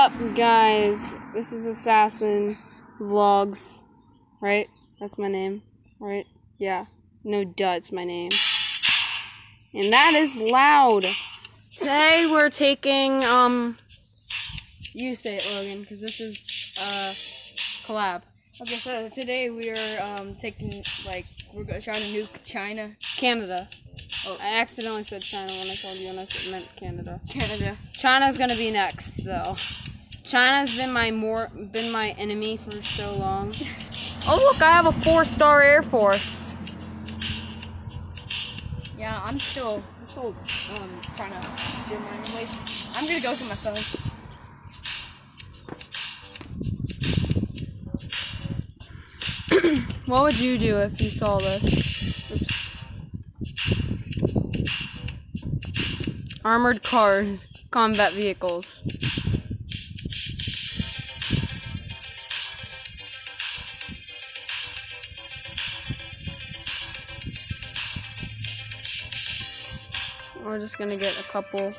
up, guys? This is Assassin Vlogs, right? That's my name, right? Yeah. No duh, it's my name. And that is loud. Today we're taking, um, you say it, Logan, because this is, uh, collab. Okay, so today we are um, taking like we're gonna try to nuke China, Canada. Oh, I accidentally said China when I told you, and I said meant Canada. Canada. China's gonna be next, though. China's been my more been my enemy for so long. oh look, I have a four-star Air Force. Yeah, I'm still I'm still um, trying to do my anyways. I'm gonna go to my phone. what would you do if you saw this? Oops. Armored cars, combat vehicles. We're just gonna get a couple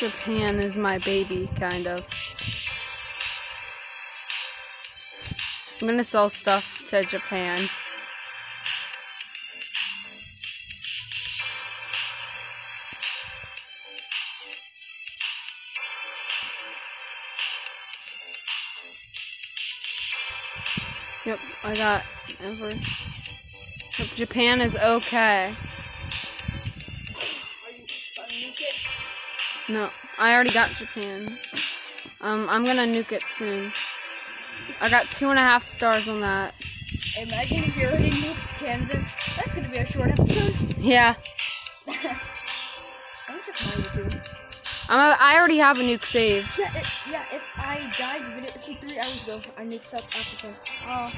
Japan is my baby, kind of. I'm gonna sell stuff to Japan. Yep, I got every. Yep, Japan is okay. No, I already got Japan. Um, I'm gonna nuke it soon. I got two and a half stars on that. Imagine if you already nuked Canada. That's gonna be a short episode. Yeah. I'm gonna check my YouTube. I'm a, I already have a nuke save. Yeah, it, yeah. If I died, the video. See, three hours ago, I nuked South Africa. Oh.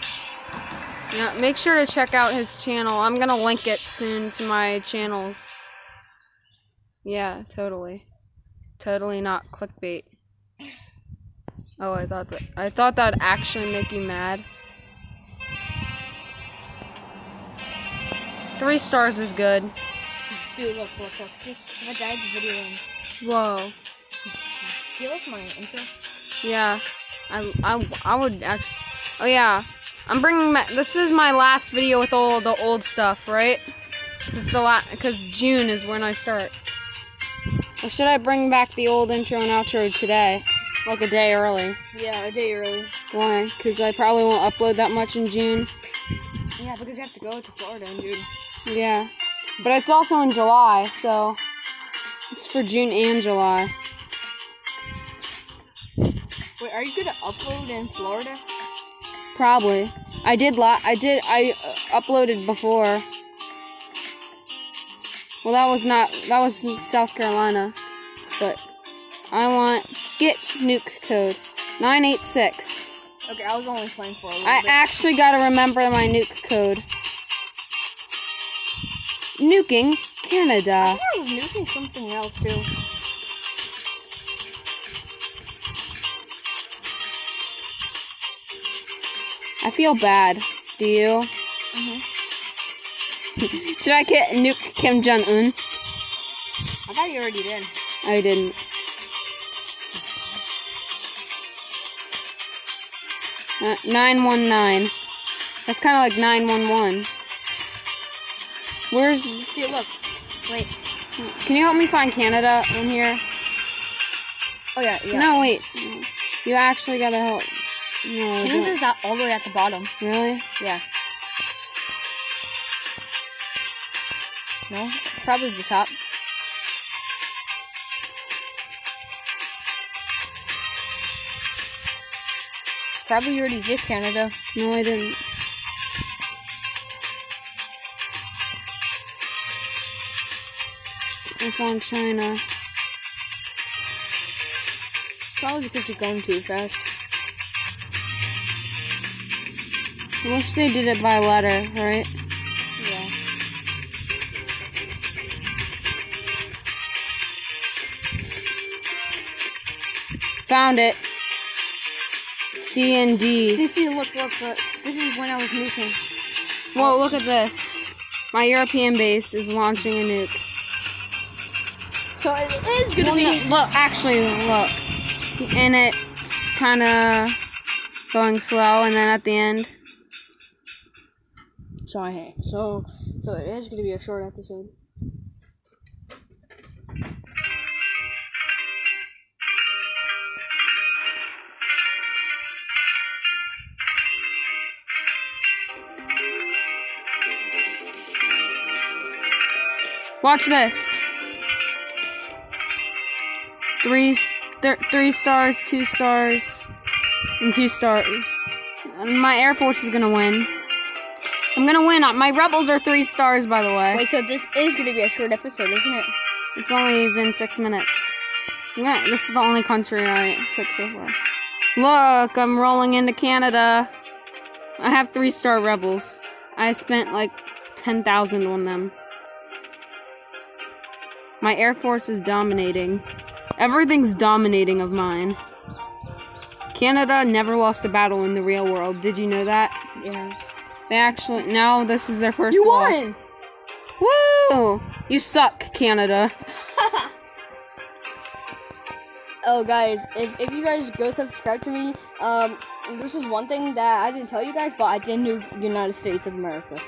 Yeah, make sure to check out his channel. I'm gonna link it soon to my channels. Yeah, totally. Totally not clickbait. Oh, I thought that I thought that would actually make you mad. Three stars is good. Dude, look, look, look. See, died, the video ends. Whoa. Do you like my intro? Yeah. I I I would actually... Oh yeah. I'm bringing back. This is my last video with all the old stuff, right? Cause it's the last. Cause June is when I start. Or should I bring back the old intro and outro today? Like a day early. Yeah, a day early. Why? Because I probably won't upload that much in June. Yeah, because you have to go to Florida in June. Yeah. But it's also in July, so it's for June and July. Wait, are you gonna upload in Florida? Probably. I did la- I did I uh, uploaded before. Well, that was not that was South Carolina. But I want get nuke code 986. Okay, I was only playing for a little I bit. actually got to remember my nuke code. Nuking I Canada. I was nuking something else too. I feel bad. Do you? Mhm. Should I get nuke Kim Jong Un? I thought you already did. I didn't. Uh, 919. That's kind of like 911. Where's. See, look. Wait. Can you help me find Canada on here? Oh yeah, yeah. No, wait. You actually gotta help. No. Canada's at, all the way at the bottom. Really? Yeah. No? Probably the top. Probably already did Canada. No, I didn't. I found China. It's probably because you're going too fast. I wish they did it by letter, right? Found it. C and D. See, see, look, look, look. This is when I was nuking. Whoa, look at this. My European base is launching a nuke. So it is gonna Well, be. no, look, actually, look. And it's kind of going slow, and then at the end. So I so so it is gonna be a short episode. Watch this. Three, th- three stars, two stars, and two stars. And my Air Force is gonna win. I'm gonna win. My rebels are three stars, by the way. Wait, so this is gonna be a short episode, isn't it? It's only been six minutes. Yeah, this is the only country I took so far. Look, I'm rolling into Canada. I have three star rebels. I spent like 10,000 on them. My Air Force is dominating. Everything's dominating of mine. Canada never lost a battle in the real world. Did you know that? Yeah. They actually, no, this is their first You loss. won. Woo! You suck, Canada. Oh, guys, if, if you guys go subscribe to me, um, this is one thing that I didn't tell you guys, but I did know United States of America.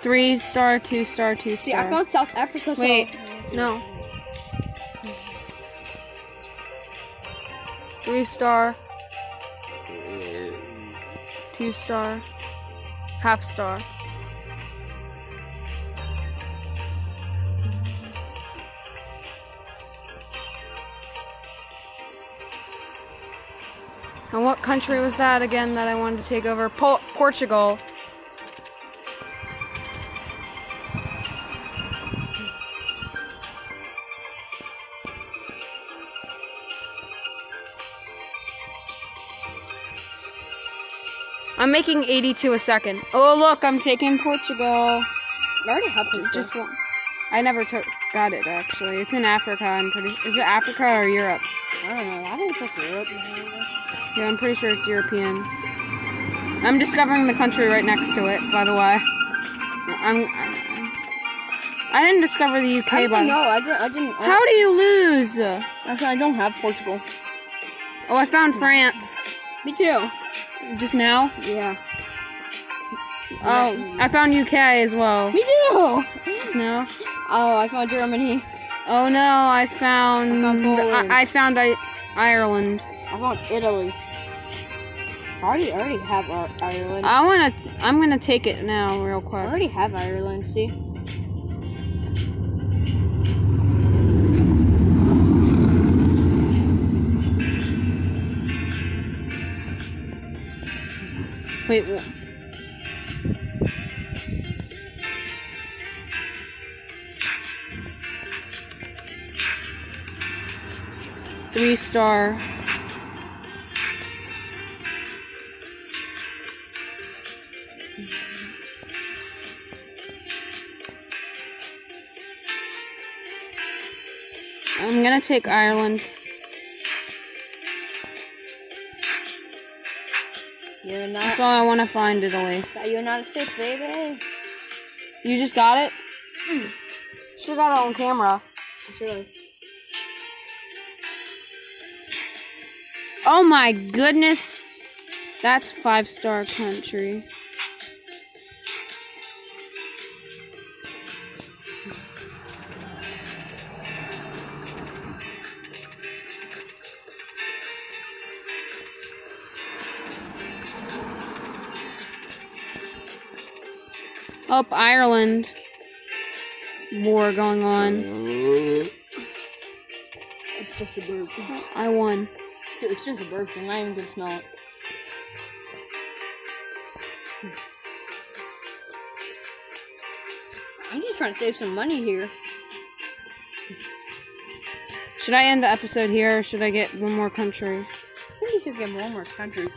Three star, two star, two star. See. I found South Africa. So Wait, no. Three star, two star, half star. And what country was that again that I wanted to take over? Po- Portugal. I'm making 82 a second. Oh, look, I'm taking Portugal. I already have Portugal. Just one. I never took got it actually. It's in Africa. I'm pretty. Is it Africa or Europe? I don't know. I think it's like Europe. Yeah, I'm pretty sure it's European. I'm discovering the country right next to it. By the way, I'm. I, didn't discover the UK. I by know. I didn't. I didn't. I, How do you lose? Actually, I don't have Portugal. Oh, I found France Me too. Just now. Yeah. Oh, I found UK as well Me too. just now. Oh, I found Germany. Oh no, I found. I found Poland. I, I found I, Ireland. I found Italy. I already, already have Ireland. I wanna. I'm gonna take it now, real quick. I already have Ireland. See. Wait. Three star. I'm gonna take Ireland. You're not. That's all I want to find Italy. not a States, baby. You just got it? Hmm. Should got it on camera. Sure. Oh my goodness. That's five star country. Up Ireland. War going on. It's just a burp. I won. Dude, it's just a bird, burp. I'm not even gonna smell it. I'm just trying to save some money here. Should I end the episode here or should I get one more country? I think you should get one more country.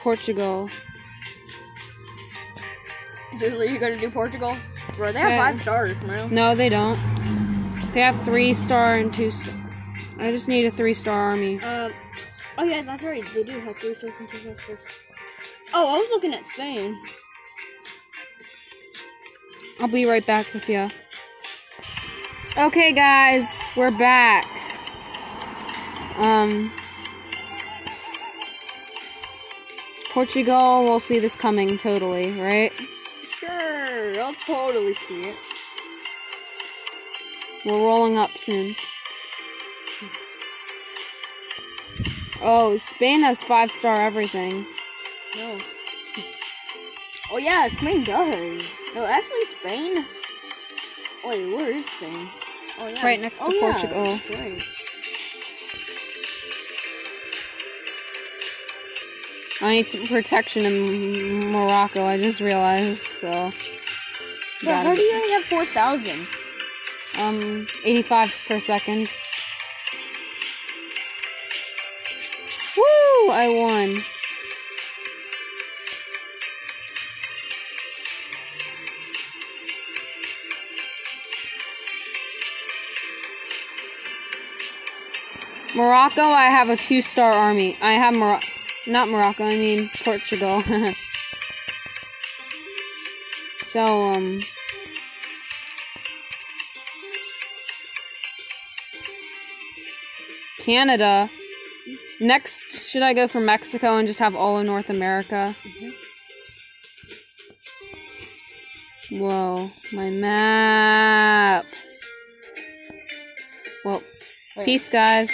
Portugal. Seriously, you're gonna do Portugal? Bro, they have Yeah. five stars, man. No, they don't. They have three star and two star. I just need a three star army. Um, oh yeah, that's right. They do have three stars and two stars. Oh, I was looking at Spain. I'll be right back with you. Okay, guys, we're back. Um, Portugal we'll see this coming totally, right? Sure, I'll totally see it. We're rolling up soon. Oh, Spain has five star everything. No. Oh yeah, Spain does. No, actually, Spain. Wait, where is Spain? Oh yeah, Right next to oh, yeah, Portugal. right. I need some protection in Morocco. I just realized, so. But how do you only have four thousand? Um, 85 per second. Woo! I won. Morocco, I have a two star army. I have Mor- not Morocco, I mean Portugal. so, um, Canada. Next, should I go for Mexico and just have all of North America? Whoa, my map. Well, Wait. peace, guys.